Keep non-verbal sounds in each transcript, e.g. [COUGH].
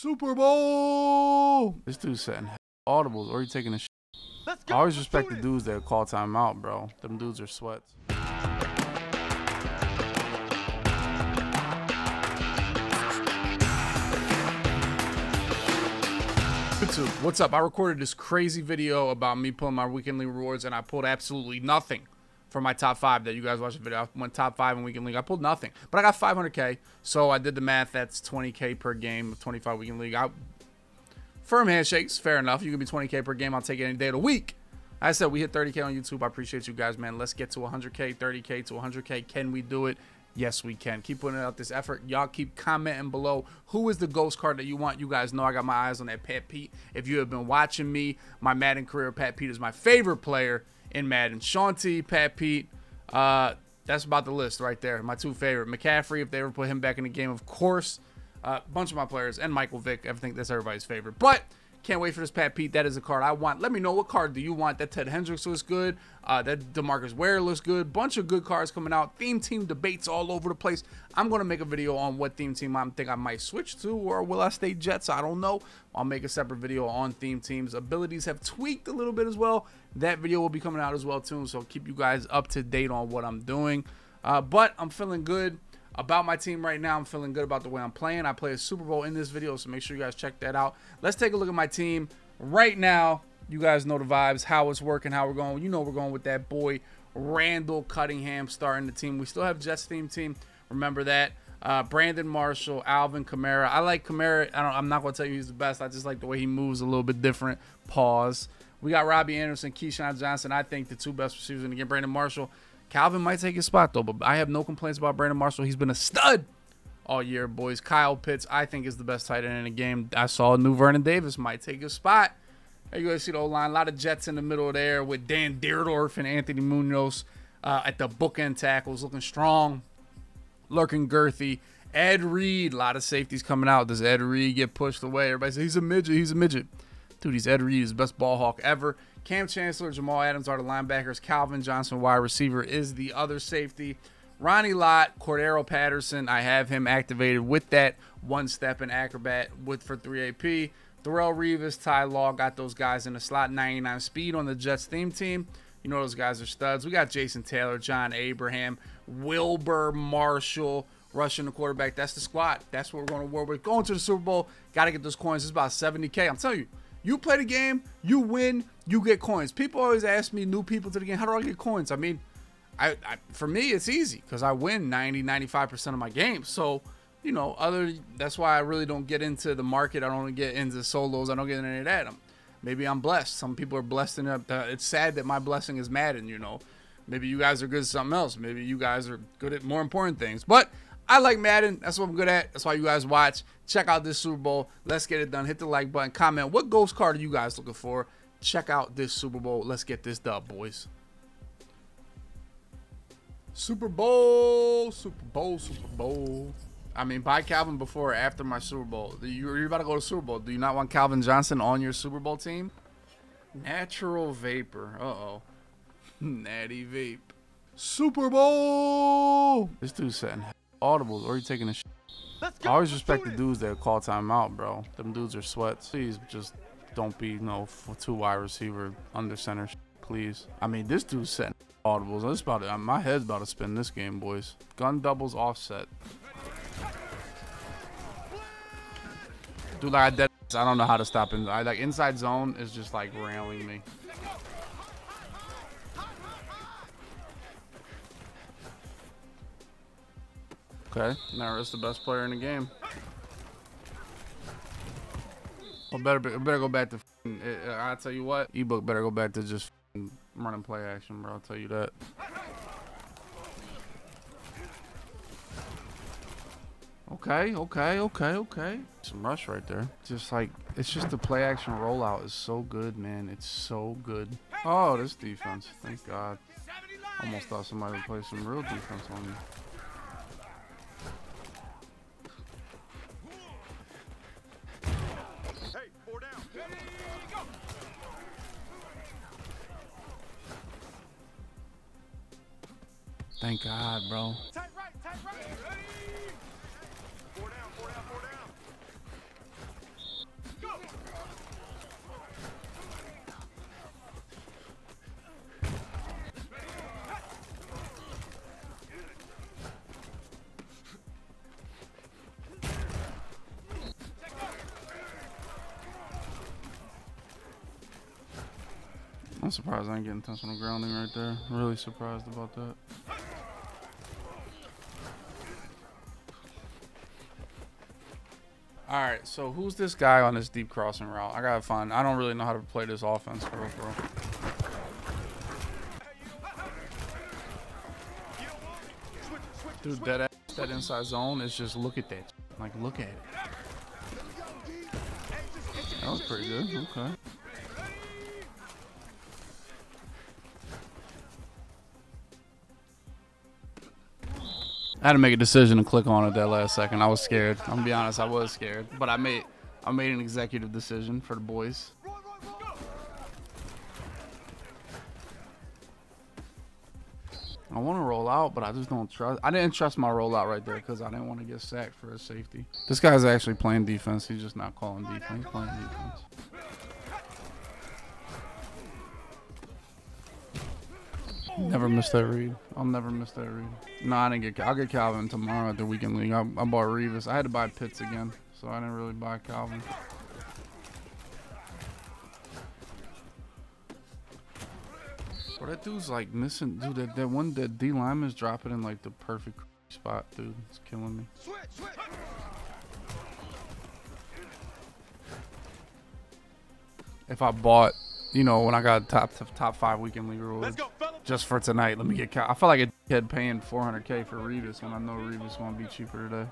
Super Bowl. This dude's setting audibles or he taking a shit. Let's I always respect the dudes that call timeout, bro. Them dudes are sweats. YouTube, what's up? I recorded this crazy video about me pulling my weekend league rewards, and I pulled absolutely nothing for my top five that you guys watched the video. I went top five in weekend league. I pulled nothing, but I got 500k. So I did the math. That's 20k per game of 25 weekend league. I, firm handshakes, fair enough. You can be 20k per game. I'll take it any day of the week. I said we hit 30k on YouTube. I appreciate you guys, man. Let's get to 100k, 30k to 100k. Can we do it? Yes, we can. Keep putting out this effort. Y'all keep commenting below. Who is the ghost card that you want? You guys know I got my eyes on that Pat Pete. If you have been watching me, my Madden career, Pat Pete is my favorite player in Madden. Sean T, Pat Pete. Uh, that's about the list right there. My two favorite. McCaffrey, if they ever put him back in the game, of course. A uh, bunch of my players and Michael Vick. I think that's everybody's favorite. But can't wait for this Pat Pete. That is a card I want. Let me know what card do you want. That Ted Hendricks looks good. Uh, that Demarcus Ware looks good. Bunch of good cards coming out. Theme team debates all over the place. I'm going to make a video on what theme team I think I might switch to or will I stay Jets? I don't know. I'll make a separate video on theme teams. Abilities have tweaked a little bit as well. That video will be coming out as well too. So keep you guys up to date on what I'm doing. Uh, but I'm feeling good about my team right now. I'm feeling good about the way I'm playing. I play a Super Bowl in this video, so make sure you guys check that out. Let's take a look at my team right now. You guys know the vibes, how it's working, how we're going. You know we're going with that boy Randall Cunningham starting the team. We still have Jets theme team. Remember that. Uh, Brandon Marshall, Alvin Kamara. I like Kamara. I don't, I'm not going to tell you he's the best. I just like the way he moves a little bit different. Pause. We got Robby Anderson, Keyshawn Johnson. I think the two best receivers in the game. Brandon Marshall Calvin might take his spot though, but I have no complaints about Brandon Marshall. He's been a stud all year, boys. Kyle Pitts, I think, is the best tight end in the game. I saw new Vernon Davis might take his spot. There you guys see the old line. A lot of Jets in the middle there with Dan Dierdorf and Anthony Munoz uh, at the bookend tackles, looking strong, lurking girthy. Ed Reed, a lot of safeties coming out. Does Ed Reed get pushed away? Everybody says he's a midget. He's a midget. Dude, he's Ed Reed, his best ball hawk ever. Kam Chancellor, Jamal Adams are the linebackers. Calvin Johnson, wide receiver, is the other safety. Ronnie Lott, Cordarrelle Patterson, I have him activated with that one step and acrobat with for 3 AP. Darrelle Revis, Ty Law got those guys in the slot. 99 speed on the Jets theme team. You know those guys are studs. We got Jason Taylor, John Abraham, Wilber Marshall rushing the quarterback. That's the squad. That's what we're going to work with. Going to the Super Bowl, got to get those coins. It's about 70K. I'm telling you, you play the game, you win, you get coins. People always ask me, new people to the game, how do I get coins? I mean, I, I for me, it's easy because I win 90, 95% of my games. So, you know, other that's why I really don't get into the market. I don't get into solos. I don't get into any of that. I'm, maybe I'm blessed. Some people are blessed enough. Uh, it's sad that my blessing is Madden, you know. Maybe you guys are good at something else. Maybe you guys are good at more important things. But I like Madden. That's what I'm good at. That's why you guys watch. Check out this Super Bowl. Let's get it done. Hit the like button. Comment. What ghost card are you guys looking for? Check out this Super Bowl. Let's get this dub, boys. Super Bowl, Super Bowl, Super Bowl. I mean, buy Calvin before or after my Super Bowl. You're about to go to Super Bowl. Do you not want Calvin Johnson on your Super Bowl team? Natural Vapor. Uh-oh. Natty Vape. Super Bowl! This dude's setting audibles or he taking a shit. I always respect the dudes that call timeout, bro. Them dudes are sweats. Please just don't be no two wide receiver under center, please. I mean, this dude's setting audibles. This about to, uh, my head's about to spin this game, boys. Gun doubles offset. Dude, like I dead. I don't know how to stop him. I like inside zone is just like railing me. Okay, now it's the best player in the game. Better better go back to. Uh, I tell you what, ebook better go back to just running play action, bro. I'll tell you that. Okay, okay, okay, okay. Some rush right there. Just like it's just the play action rollout is so good, man. It's so good. Oh, this defense. Thank God. Almost thought somebody would play some real defense on me. Thank God, bro. Tight right, tight right. Four down, four down, four down. Go. I'm surprised I ain't getting intentional grounding right there. I'm really surprised about that. All right, so who's this guy on this deep crossing route? I gotta find. I don't really know how to play this offense, bro. bro. Dude, that that inside zone is just look at that. Like, look at it. That was pretty good. Okay. Had to make a decision to click on it that last second. I was scared. I'm gonna be honest, I was scared, but I made I made an executive decision for the boys. I want to roll out, but I just don't trust. I didn't trust my rollout right there because I didn't want to get sacked for a safety. This guy's actually playing defense. He's just not calling defense. He's playing defense. Never miss that read. I'll never miss that read. No, I didn't get. I'll get Calvin tomorrow at the weekend league. I, I bought Revis. I had to buy Pitts again, so I didn't really buy Calvin. But that dude's like missing, dude. That, that one that D lineman's dropping in like the perfect spot, dude. It's killing me. If I bought you know, when I got top top five weekend league rules just for tonight, let me get. I feel like a kid paying 400k for Revis when I know Revis won't be cheaper today.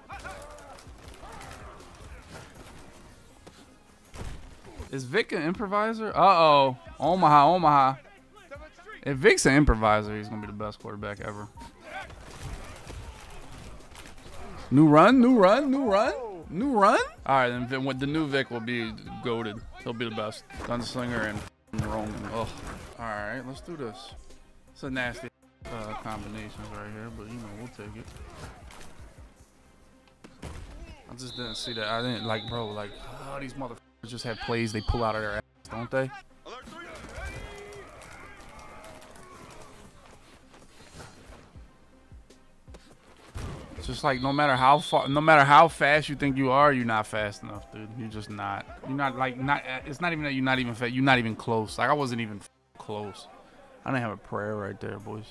Is Vic an improviser? Uh oh, Omaha, Omaha. If Vic's an improviser, he's gonna be the best quarterback ever. New run, new run, new run, new run. All right, then the new Vic will be goaded. He'll be the best gunslinger and Roman. Oh, all right, let's do this. It's a nasty uh, combinations right here, but you know we'll take it. I just didn't see that. I didn't like, bro. Like, oh, these motherfuckers just have plays they pull out of their ass, don't they? just like no matter how far, no matter how fast you think you are, you're not fast enough, dude. You're just not. You're not like not. It's not even that you're not even fast. You're not even close. Like I wasn't even close. I don't have a prayer right there, boys.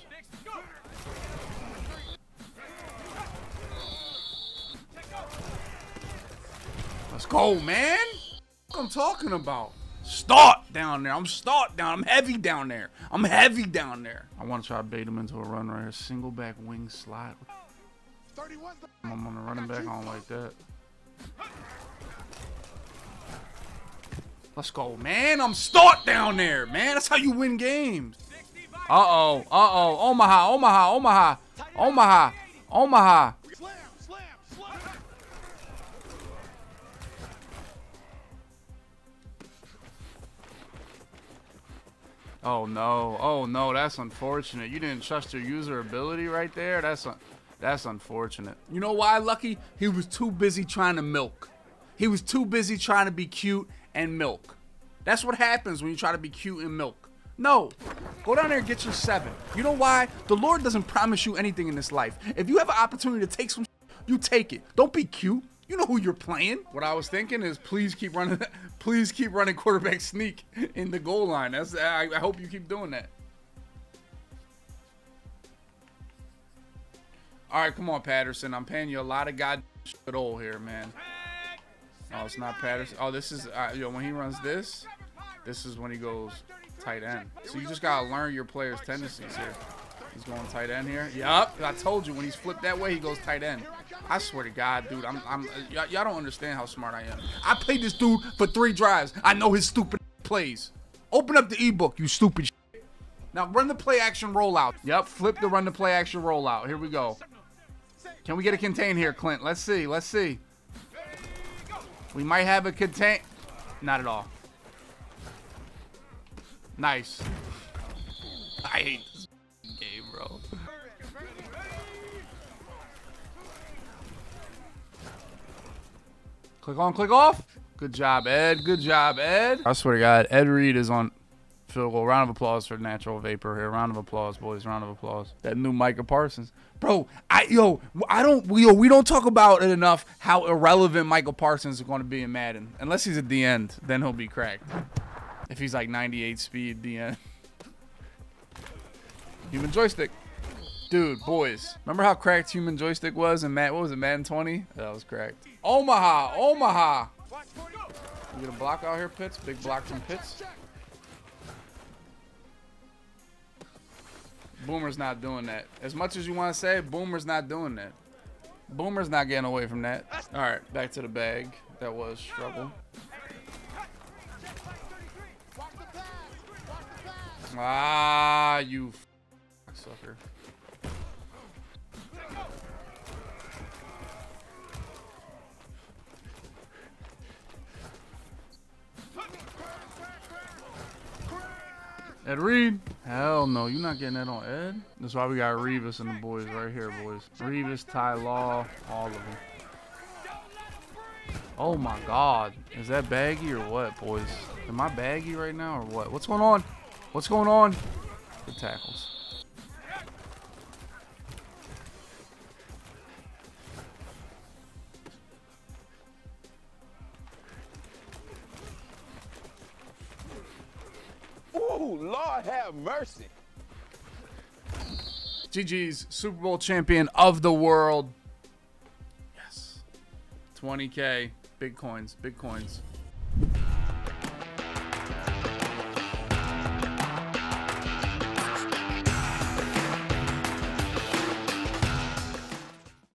Let's go, man. What I'm talking about. Start down there. I'm start down. I'm heavy down there. I'm heavy down there. I want to try to bait him into a run right here. Single back wing slide. I'm on the running back. I don't like that. Let's go, man. I'm start down there, man. That's how you win games. Uh-oh. Uh-oh. Omaha. Omaha. Omaha. Omaha. Omaha. Oh no. Oh no, that's unfortunate. You didn't trust your user ability right there. That's that's unfortunate. You know why, Lucky? He was too busy trying to milk. He was too busy trying to be cute and milk. That's what happens when you try to be cute and milk. No. Go down there and get your seven. You know why? The Lord doesn't promise you anything in this life. If you have an opportunity to take some, you take it. Don't be cute. You know who you're playing. What I was thinking is please keep running [LAUGHS] please keep running quarterback sneak in the goal line. That's I, I hope you keep doing that. All right, come on, Patterson. I'm paying you a lot of god shit old here, man. Oh, it's not Patterson. Oh, this is, uh, yo, when he runs this, this is when he goes tight end. So you just got to learn your player's tendencies here. He's going tight end here. Yup, I told you, when he's flipped that way, he goes tight end. I swear to God, dude, I'm, I'm, y'all don't understand how smart I am. I played this dude for three drives. I know his stupid plays. Open up the ebook, you stupid shit. Now run the play action rollout. Yep, flip the run the play action rollout. Here we go. Can we get a contain here, Clint? Let's see. Let's see. We might have a contain. Not at all. Nice. [LAUGHS] I hate this game, bro. Click on, click off. Good job, Ed. Good job, Ed. I swear to God, Ed Reed is on field goal. Round of applause for Natural Vapor here. Round of applause, boys. Round of applause. That new Micah Parsons. Bro, I yo, I don't yo, we don't talk about it enough how irrelevant Michael Parsons is going to be in Madden. Unless he's at the end, then he'll be cracked. If he's like 98 speed, the end. Human joystick. Dude, boys. Remember how cracked human joystick was in Matt? What was it, Madden 20? That was cracked. Omaha, Omaha. You get a block out here, Pitts. Big block from Pitts. Boomer's not doing that. As much as you want to say, Boomer's not doing that. Boomer's not getting away from that. All right, back to the bag. That was struggle. Ah, you sucker. Ed Reed? Hell no, you're not getting that on Ed. That's why we got Revis and the boys right here, boys. Revis, Ty Law, all of them. Oh my god. Is that baggy or what, boys? Am I baggy right now or what? What's going on? What's going on? Good tackles. Ooh, Lord have mercy. GG's Super Bowl champion of the world. Yes. 20K. Big coins. Big coins.